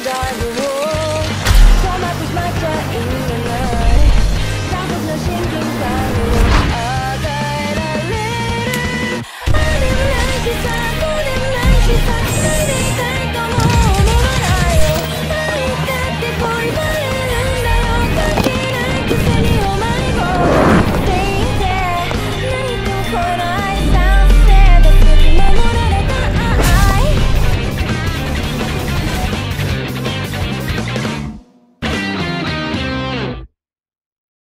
and I